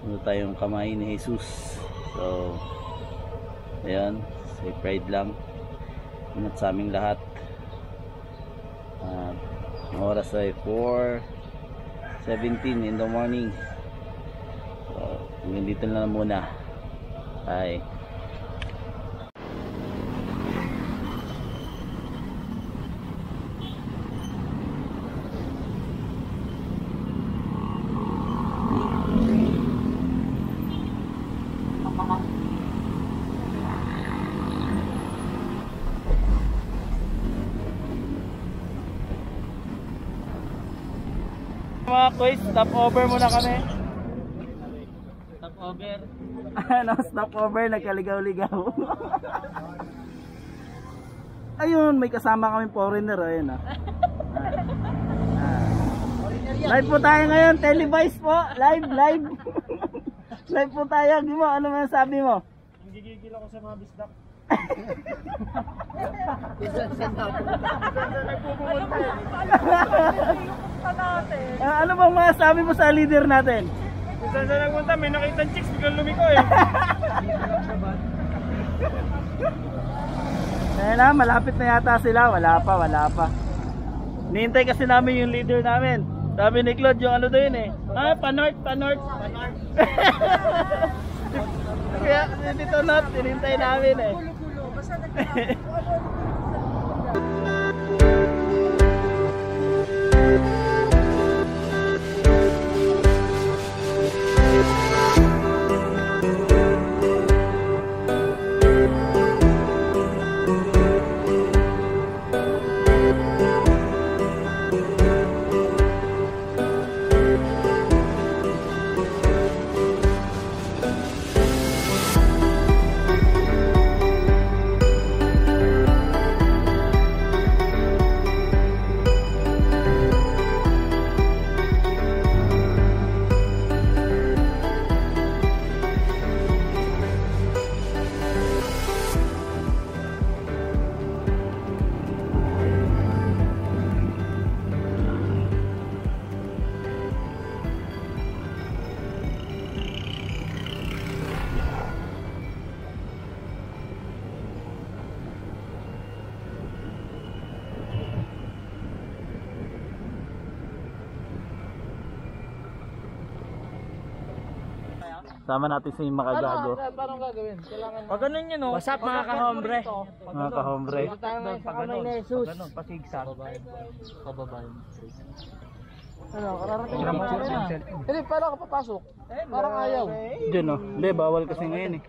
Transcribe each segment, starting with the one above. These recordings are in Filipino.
ano tayong kamay ni Jesus? So ayan say pride lang. Ingat sa aming lahat. At ang oras ay 4.17 in the morning. So hanggang dito na muna. Bye mga quiz, stop over muna kami. Stop over. ano, stop over, nagkaligaw-ligaw. Ayun, may kasama kami foreigner, ayun ah. Ah. Live po tayo ngayon, televise po, live, live. live po tayo, di mo, ano man sabi mo? Gigigil ako sa mga bisdak. Ah, ano bang masasabi mo sa leader natin? Minsan sa nagpunta, may nakita chicks, biglang lumiko eh. Ayan na, malapit na yata sila. Wala pa, wala pa. Nihintay kasi namin yung leader namin. Sabi ni Claude, yung ano yun eh. Ah, pa-north, pa-north. Pa-north. Kaya, dito north, hinintay namin eh. Sama natin si Makagago. Paano gagawin? Kailangan... Pag ganun yun, no? What's up mga kahombre? Mga kahombre. Ni Jesus. Pag ganun, pasigsa. Kababayan. Ano, kararating na na. Hindi, paano ka papasok? Parang ayaw. Diyan oh. Hindi, bawal kasi ngayon eh.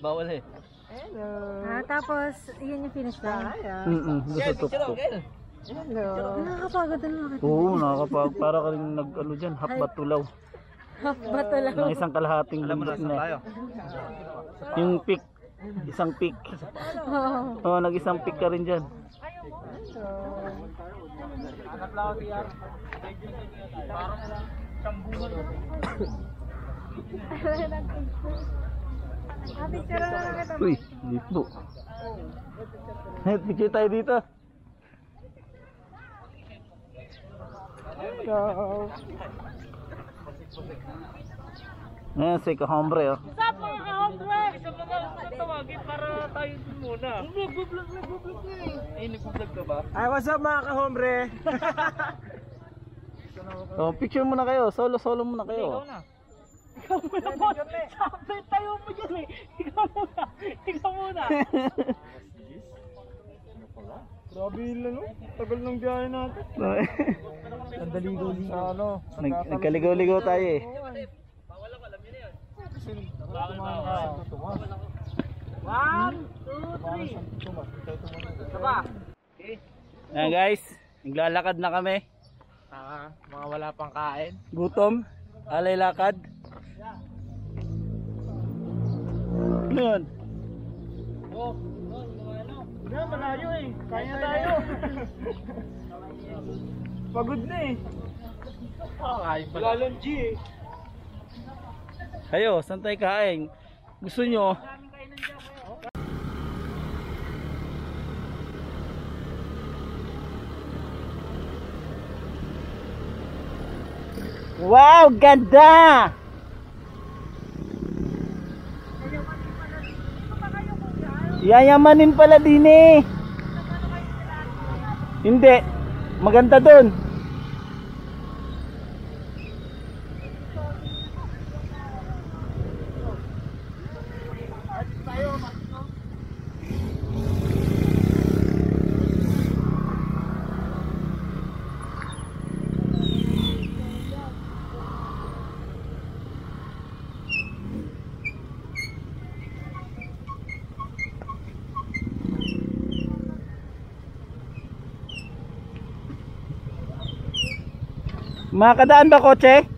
Bawal eh. Ah, tapos, yun yung finish line. Mm-mm, gusto tuktok. Nakakapagod na nakakita. Oo, nakakapag para ka rin nag ano dyan, hapbat tulaw. Bato lang. Ng isang kalahating bundok na. Yung peak, isang peak. Oo. Oo, nag isang peak ka rin dyan. Ah, picture na lang kita. Uy, dito. Hey, picture tayo dito. Ayan, si Kahombre oh. What's up mga kahombre? Isa mo na tatawagin para tayo dun muna. Nag-vlog, nag-vlog na eh. Ay, nag-vlog ka ba? Ay, what's up mga kahombre? Oh, picture muna kayo. Solo-solo muna kayo. Ikaw na. Ikaw muna, boss. Sabi tayo mo dyan eh. Ikaw muna. Ikaw muna. Yun lang, no? Tagal ng biyahe natin. Sandaligo-ligo. Sa ano? Nag nagkaligaw-ligaw tayo eh. One, two, three. Saba. Ayan guys, naglalakad na kami. Ah, mga wala pang kain. Gutom, alay lakad. Ano yun? Oh, Hindi, malayo eh. Kaya tayo. Pagod na eh. Kakain pala. Lalang G eh. Kayo, saan tayo kain? Gusto nyo? Wow, ganda! Yayamanin pala din eh. Hindi. Maganda doon. Makadaan ba kotse?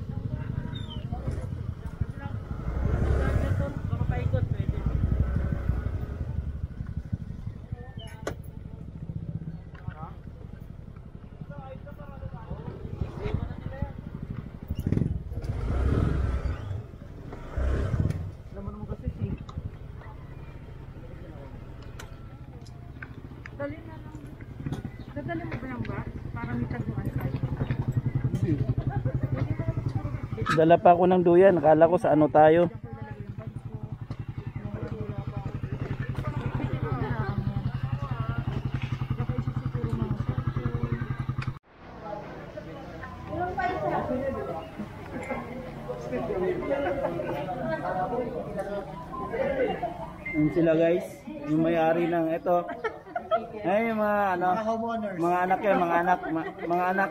Dali na lang. Dadali mo ba yung ba? Para may taguan tayo. Dala pa ako ng duyan. Akala ko sa ano tayo. Yan sila guys. Yung may-ari ng ito. Ay, mga ano, mga anak yan, mga anak, mga anak.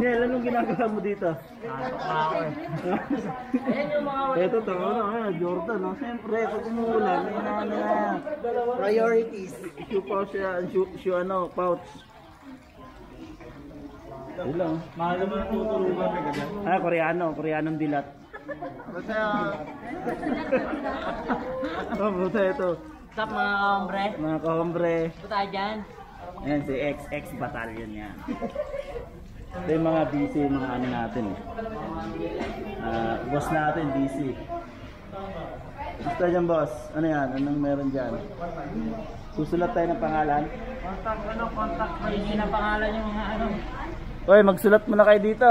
Nel, anong ginagawa mo dito? Ito, tama na, ah, Jordan, no? Siyempre, pag umuulan, ano na. Priorities. Shoe pouch siya, shoe, ano, pouch. Yun lang. Mahal naman ang tuturugan ka ganyan. Ah, Koreano, Koreanong dilat. Basta, Oh, buta ito. What's up mga hombre? Mga kahombre. Ito tayo dyan. Ayan, si XX Battalion yan. Ito yung mga busy, mga ano natin. Ah, boss natin, busy. Basta dyan, boss. Ano yan? Anong meron dyan? Susulat tayo ng pangalan. Contact ano, contact. Hindi na pangalan yung mga ano. Oy, magsulat muna kayo dito.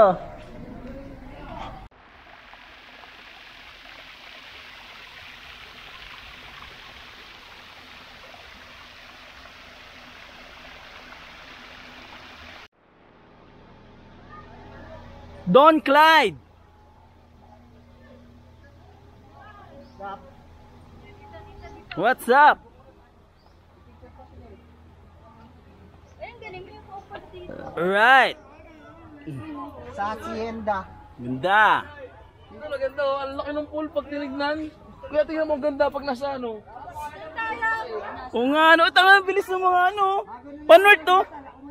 Don Clyde. What's up? Alright. sa Hacienda. Ganda. Ito na ganda, oh. ang laki ng pool pag tinignan. Kuya, tingnan mo ang ganda pag nasa ano. Nga, ano, tanga, bilis ng mga ano. Panward to.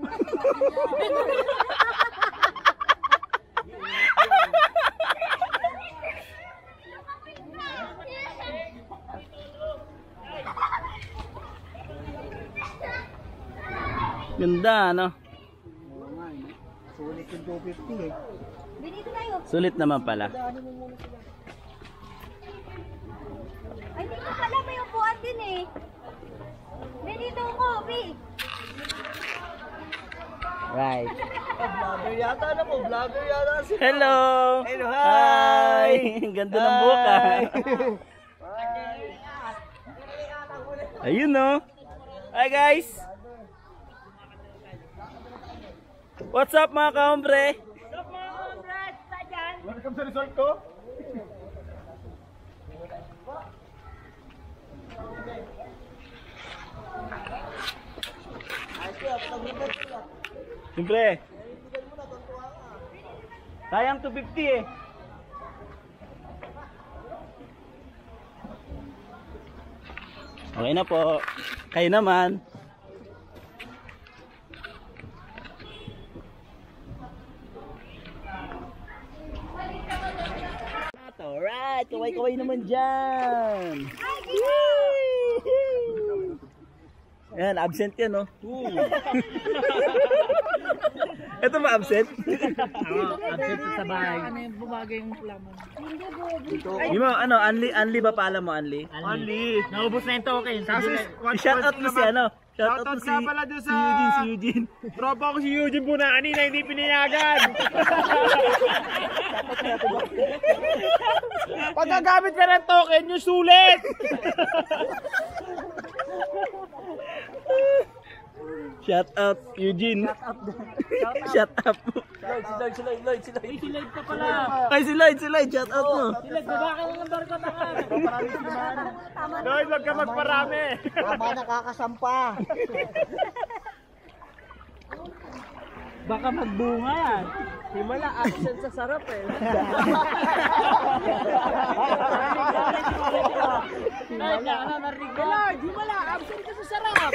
Ganda, ano? Sulit yung 250 eh. Tayo. Sulit naman pala. Ay, dito pala may upuan din eh. May dito ako, B. Right. Vlogger yata na po, vlogger yata si Hello! Hello, hi! Ganda ng buka. Ayun no. Hi guys! What's up mga kaombre? Welcome sa resort ko. Siyempre. Sayang 250 eh. Okay na po. Kayo naman. Alright, kaway-kaway naman dyan. Yan, absent yan, no? Ito ba absent? Absent sa bahay. Ano yung bumagay yung laman? Yung mga, ano, Anli, Anli ba pala mo, Anli? Only. Naubos na yung token. Shout out mo si ano? Shout out si, si Eugene, si Eugene. Tropa ko si Eugene po na kanina, hindi pinayagan. Pag gagamit ka ng token, yung sulit. Shout out, Eugene. Shout out mo. Lloyd, si Lloyd, si Lloyd, si Lloyd, si Lloyd. Si pa pala. Ay, si Lloyd, si Lloyd, shout out mo. Lloyd, baba ka ng barko na. Lloyd, wag ka magparami. Tama nakakasampa. Baka magbunga yan. Himala, absent sa sarap eh. Lloyd, ano, narinig ko? Lloyd, himala, absent ka sa sarap.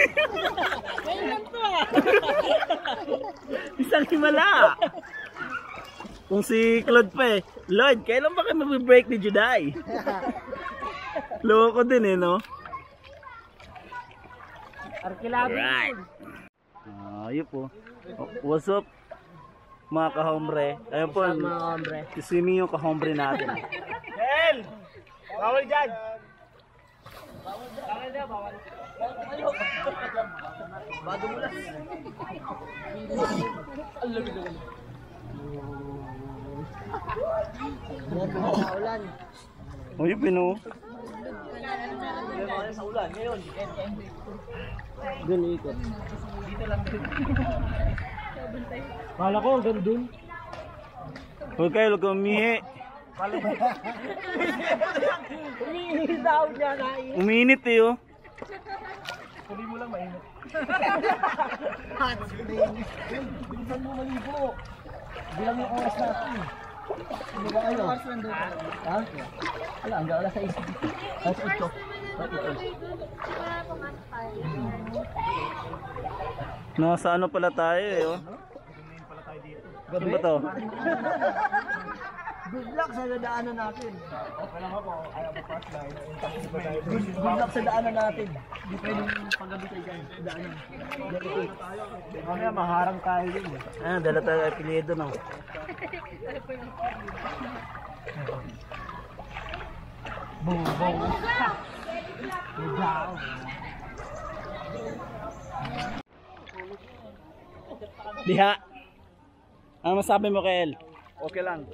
Ngayon lang to ah. Isang himala. Kung si Claude pa eh. Lloyd, kailan ba kayo mag-break ni Juday? Loko din eh, no? Arkilado. Right. Ah, yun po. Oh, What's up? Mga kahombre. Ayun po. Mga hombre. Simi yung kahombre natin. El! Bawal dyan. Yan, pinakaulan. Oh, yun pino. Sa ulan, ngayon. Doon ikot. Kala ko, hanggang dun. Huwag kayo, huwag umihi. Umiinis daw niya na Uminit eh, oh. Bilisan mo maligo. Bilang yung oras natin. Ano ba kayo? Ha? Wala, hanggang alas 6. Alas 8. Alas 8. Nasa ano pala tayo eh, oh. Ano ba to? Good luck sa dadaanan natin. Good, good luck sa daanan natin. Hindi pwedeng paggabi tayo dyan. sa Daanan. Mamaya maharang tayo din. Ah, dala tayo apelyido, no? Diha. Ano masabi mo kay El? Okay lang.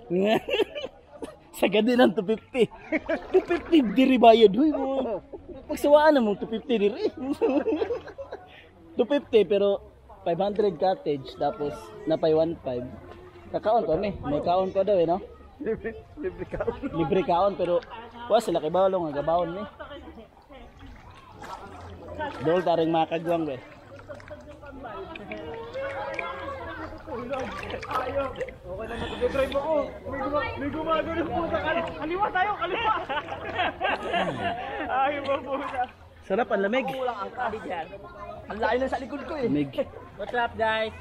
Sagad din ang 250. 250 diri bayad. Huy mo. Pagsawaan mo 250 diri. 250 pero 500 cottage tapos napay 15. Kakaon ko ni. May kaon ko daw eh no? Libre ka. Libre kaon pero wa sila kay bawlo nga gabawon ni. Dol taring makagwang be. Okay na mag-drive ako. May, guma- may gumagano po sa kal- kaliwa tayo, kaliwa. Ay, na. Sarap ang lamig. Kulang ang kali dyan. Ang layo na sa likod ko eh. Lamig. What's up, guys?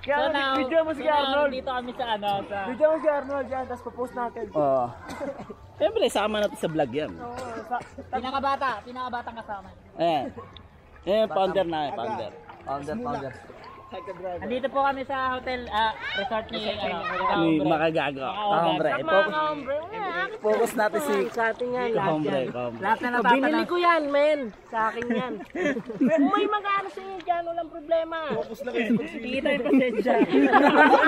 Kaya now, video mo si so Arnold. Dito kami sa ano, sa... Video mo si Arnold dyan, tapos papost natin. Oh. Siyempre, sama natin sa vlog yan. Pinakabata, pinakabatang kasama. Eh. Eh, founder na eh, founder. Founder, founder. Andito po kami sa hotel, ah, resort ni, ano, Ni Kaombre. makagago. Kahombre. Focus, focus natin si Sa atin yan. kahombre. kahombre. Lahat na natatanong. binili ko yan, men. Sa akin yan. Kung may mag-ano sa inyo dyan, walang problema. Kita yung pasensya.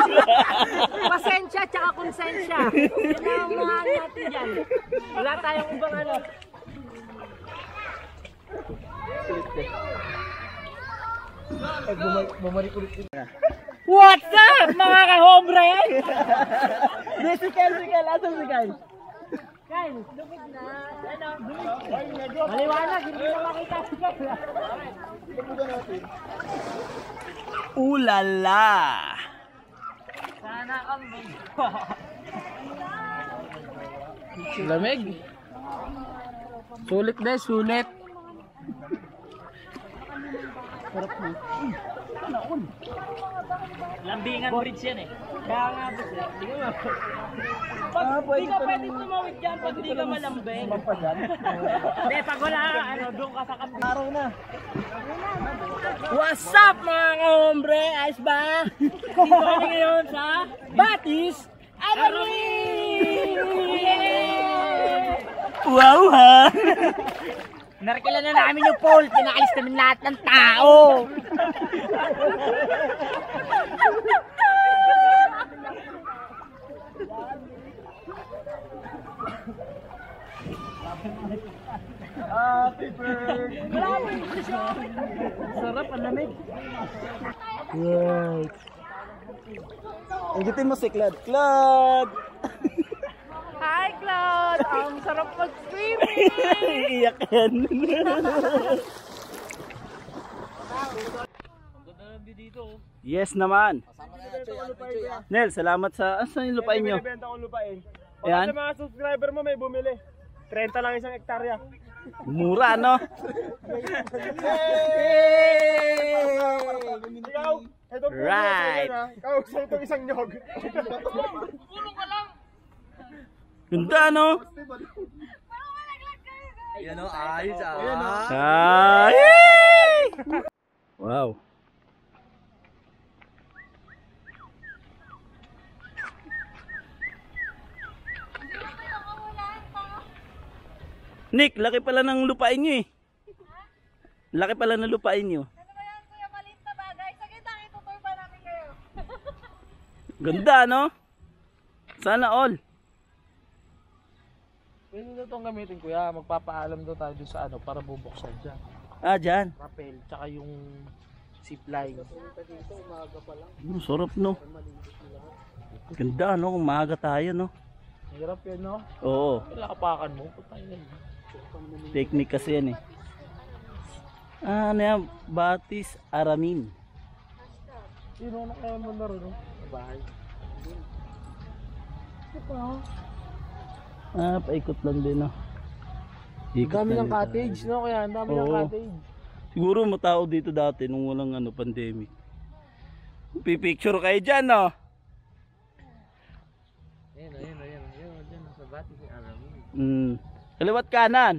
Pasensya tsaka konsensya. Yan ang ano natin dyan. Wala tayong ibang ano. Bumalik ulit. What's up, mga kahombre? Di, si Kel, si Kel. Asan si Kel? Maliwanag, hindi na makita si Ulala! Sana kami. Lamig. Sulit na, sulit. Lambingan bridge yan eh. Kaya nga bridge eh. Hindi ka Pag Ah, pwede di ka pa pwede naman- tumawid dyan pag di ka malambing. pa dyan. Hindi, pag wala ka, ano, doon ka sa kapit. Araw na. What's up mga hombre? Ayos ba? Dito kami ngayon sa Batis Arami! Wow ha! Narkila na namin yung pole, pinaalis namin lahat ng tao. Happy birthday! Sarap, ang lamig. Right. Ingitin mo si Clad. Clad! Claude! Ang sarap mag-swimming! Iyak yan. yes naman. Nel, salamat sa... Asan yung lupain nyo? Binibenta ko lupain. Ayan. Sa mga subscriber mo may bumili. 30 lang isang hektarya. Mura, no? Ikaw, ito po Right. Ikaw, sa itong isang nyog. Ganda, no? Yan o, ayos ah. Wow. Nick, laki pala ng lupain nyo eh. Laki pala ng lupain nyo. Ano ba yan, kuya? Maliit na bagay. Sige, tang itutur pa namin kayo. Ganda, no? Sana all. Pwede na itong gamitin kuya, magpapaalam daw tayo dun sa ano para bubuksan dyan. Ah, dyan. Rappel, tsaka yung zipline. Mm, sarap, no? Ganda, no? Kung maaga tayo, no? Hirap yan no? Oo. Kailangan mo, putang ina. Technique kasi yan eh. Ah, ano yan? Batis Aramin. Sino na kaya mo rin no? Bahay. Ah, paikot lang din, no? Ang Ikot dami lang ng cottage no? Kaya ang dami ng Oo. cottage. Siguro matao dito dati nung walang ano, pandemic. Pipicture kayo dyan, no? Ayun, ayun, ayun. Ayun, dyan sa bati si Alam. Hmm. Kaliwat kanan.